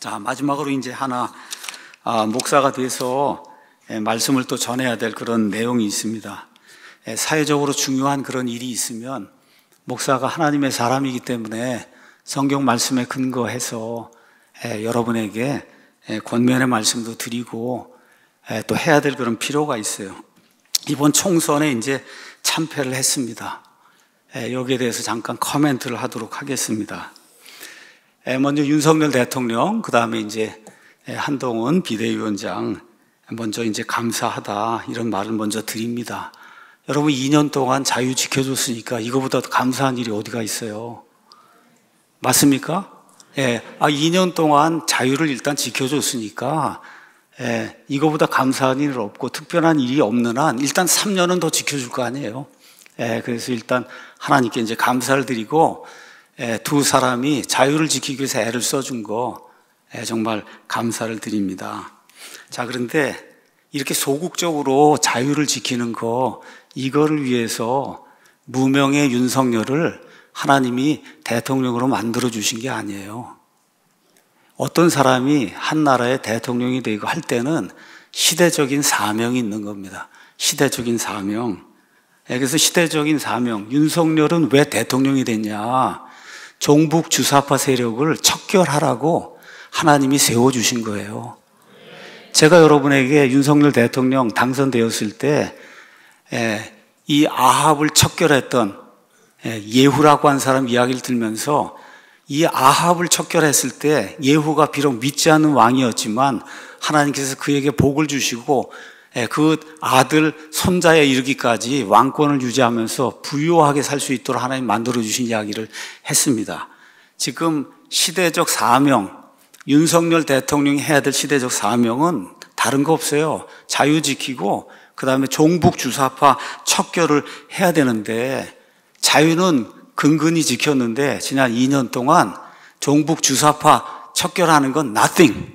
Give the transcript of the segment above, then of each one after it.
자, 마지막으로 이제 하나, 아, 목사가 돼서 예, 말씀을 또 전해야 될 그런 내용이 있습니다. 예, 사회적으로 중요한 그런 일이 있으면 목사가 하나님의 사람이기 때문에 성경 말씀에 근거해서 예, 여러분에게 예, 권면의 말씀도 드리고 예, 또 해야 될 그런 필요가 있어요. 이번 총선에 이제 참패를 했습니다. 예, 여기에 대해서 잠깐 커멘트를 하도록 하겠습니다. 예, 먼저 윤석열 대통령, 그 다음에 이제 예, 한동훈 비대위원장, 먼저 이제 감사하다, 이런 말을 먼저 드립니다. 여러분, 2년 동안 자유 지켜줬으니까 이거보다 더 감사한 일이 어디가 있어요? 맞습니까? 예, 아, 2년 동안 자유를 일단 지켜줬으니까, 예, 이거보다 감사한 일 없고 특별한 일이 없는 한 일단 3년은 더 지켜줄 거 아니에요? 예, 그래서 일단 하나님께 이제 감사를 드리고, 예, 두 사람이 자유를 지키기 위해서 애를 써준 거 예, 정말 감사를 드립니다. 자, 그런데 이렇게 소극적으로 자유를 지키는 거 이거를 위해서 무명의 윤석열을 하나님이 대통령으로 만들어 주신 게 아니에요. 어떤 사람이 한 나라의 대통령이 되고 할 때는 시대적인 사명이 있는 겁니다. 시대적인 사명. 예, 그래서 시대적인 사명. 윤석열은 왜 대통령이 됐냐? 종북 주사파 세력을 척결하라고 하나님이 세워주신 거예요. 제가 여러분에게 윤석열 대통령 당선되었을 때, 이 아합을 척결했던 예후라고 한 사람 이야기를 들면서 이 아합을 척결했을 때 예후가 비록 믿지 않는 왕이었지만 하나님께서 그에게 복을 주시고 그 아들 손자에 이르기까지 왕권을 유지하면서 부유하게 살 수 있도록 하나님 만들어 주신 이야기를 했습니다. 지금 시대적 사명, 윤석열 대통령이 해야 될 시대적 사명은 다른 거 없어요. 자유 지키고 그 다음에 종북 주사파 척결을 해야 되는데 자유는 근근히 지켰는데 지난 2년 동안 종북 주사파 척결하는 건 nothing.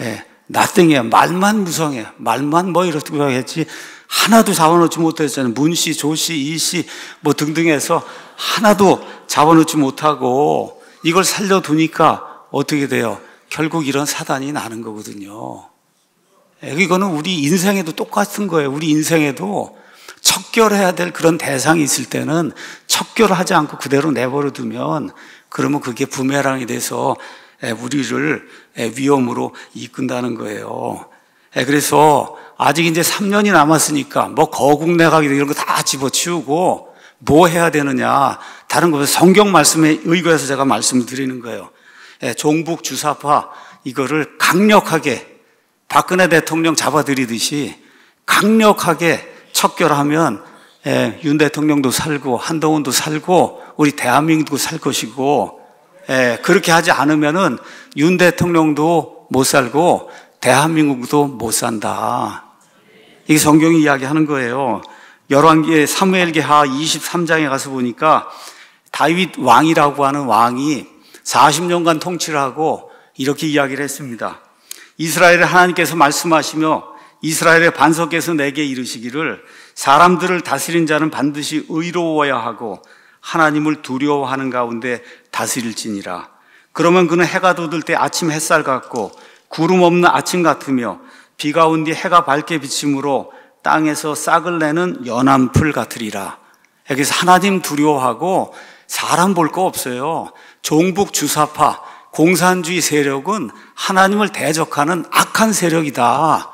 예, nothing이에요. 말만 무성해요. 말만 뭐 이렇게 하겠지. 하나도 잡아놓지 못했잖아요. 문씨, 조씨, 이씨 뭐 등등 해서 하나도 잡아놓지 못하고 이걸 살려두니까 어떻게 돼요? 결국 이런 사단이 나는 거거든요. 예, 이거는 우리 인생에도 똑같은 거예요. 우리 인생에도 척결해야 될 그런 대상이 있을 때는 척결을 하지 않고 그대로 내버려 두면 그러면 그게 부메랑이 돼서 우리를 위험으로 이끈다는 거예요. 그래서 아직 이제 3년이 남았으니까 뭐 거국 내각이 이런 거 다 집어치우고 뭐 해야 되느냐. 다른 것은 성경 말씀에 의거해서 제가 말씀을 드리는 거예요. 종북 주사파 이거를 강력하게 박근혜 대통령 잡아들이듯이 강력하게 척결하면 예, 윤 대통령도 살고 한동훈도 살고 우리 대한민국도 살 것이고 예, 그렇게 하지 않으면은 윤 대통령도 못 살고 대한민국도 못 산다. 이게 성경이 이야기하는 거예요. 열왕기의 사무엘기 하 23장에 가서 보니까 다윗 왕이라고 하는 왕이 40년간 통치를 하고 이렇게 이야기를 했습니다. 이스라엘을 하나님께서 말씀하시며 이스라엘의 반석에서 내게 이르시기를 사람들을 다스린 자는 반드시 의로워야 하고 하나님을 두려워하는 가운데 다스릴지니라. 그러면 그는 해가 돋을 때 아침 햇살 같고 구름 없는 아침 같으며 비가 온 뒤 해가 밝게 비침으로 땅에서 싹을 내는 연한 풀 같으리라. 여기서 하나님 두려워하고 사람 볼 거 없어요. 종북 주사파, 공산주의 세력은 하나님을 대적하는 악한 세력이다.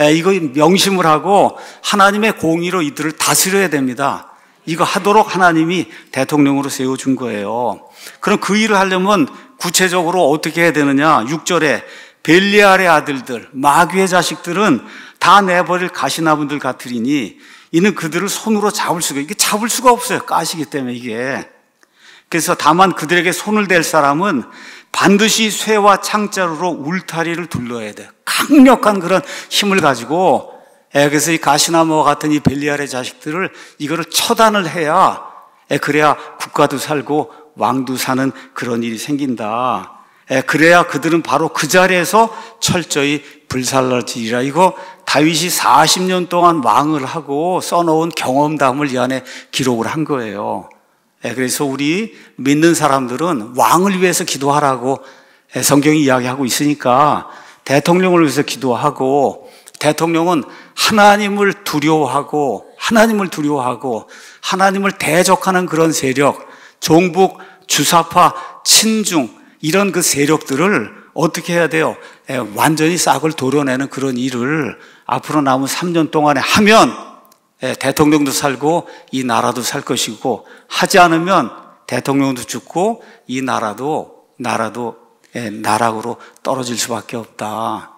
예, 이거 명심을 하고 하나님의 공의로 이들을 다스려야 됩니다. 이거 하도록 하나님이 대통령으로 세워준 거예요. 그럼 그 일을 하려면 구체적으로 어떻게 해야 되느냐? 6절에 벨리알의 아들들, 마귀의 자식들은 다 내버릴 가시나분들 같으리니 이는 그들을 손으로 잡을 수가, 이게 잡을 수가 없어요. 까시기 때문에 이게. 그래서 다만 그들에게 손을 댈 사람은 반드시 쇠와 창자루로 울타리를 둘러야 돼. 강력한 그런 힘을 가지고 예, 그래서 이 가시나무와 같은 이 벨리알의 자식들을 이거를 처단을 해야 예, 그래야 국가도 살고 왕도 사는 그런 일이 생긴다. 예, 그래야 그들은 바로 그 자리에서 철저히 불살라지리라. 이거 다윗이 40년 동안 왕을 하고 써놓은 경험담을 이 안에 기록을 한 거예요. 예, 그래서 우리 믿는 사람들은 왕을 위해서 기도하라고 예, 성경이 이야기하고 있으니까 대통령을 위해서 기도하고 대통령은 하나님을 두려워하고 하나님을 두려워하고 하나님을 대적하는 그런 세력, 종북, 주사파, 친중 이런 그 세력들을 어떻게 해야 돼요? 예, 완전히 싹을 도려내는 그런 일을 앞으로 남은 3년 동안에 하면 예, 대통령도 살고 이 나라도 살 것이고 하지 않으면 대통령도 죽고 이 나라도 나라도 예, 나락으로 떨어질 수밖에 없다.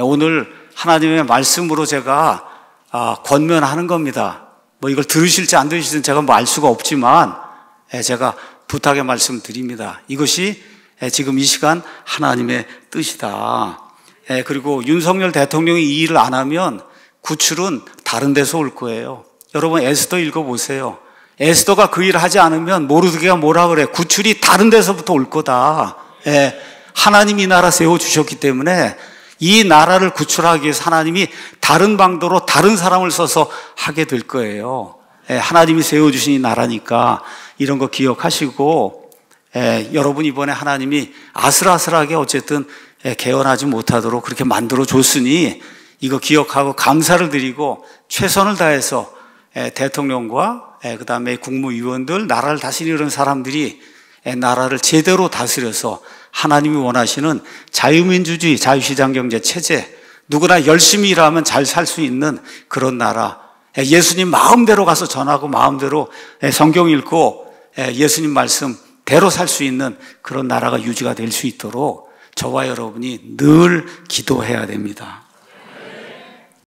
오늘 하나님의 말씀으로 제가 아, 권면하는 겁니다. 뭐 이걸 들으실지 안 들으실지 제가 뭐 알 수가 없지만 제가 부탁의 말씀 드립니다. 이것이 지금 이 시간 하나님의 뜻이다. 그리고 윤석열 대통령이 이 일을 안 하면 구출은 다른 데서 올 거예요. 여러분 에스더 읽어보세요. 에스더가 그 일을 하지 않으면 모르드게가 뭐라 그래? 구출이 다른 데서부터 올 거다. 하나님 이 나라 세워주셨기 때문에 이 나라를 구출하기 위해서 하나님이 다른 방도로 다른 사람을 써서 하게 될 거예요. 하나님이 세워주신 이 나라니까 이런 거 기억하시고 에, 여러분 이번에 하나님이 아슬아슬하게 어쨌든 에, 개헌하지 못하도록 그렇게 만들어 줬으니 이거 기억하고 감사를 드리고 최선을 다해서 에, 대통령과 그 다음에 국무위원들 나라를 다스리는 사람들이 나라를 제대로 다스려서 하나님이 원하시는 자유민주주의, 자유시장 경제 체제, 누구나 열심히 일하면 잘 살 수 있는 그런 나라. 예수님 마음대로 가서 전하고 마음대로 성경 읽고 예수님 말씀 대로 살 수 있는 그런 나라가 유지가 될 수 있도록 저와 여러분이 늘 기도해야 됩니다.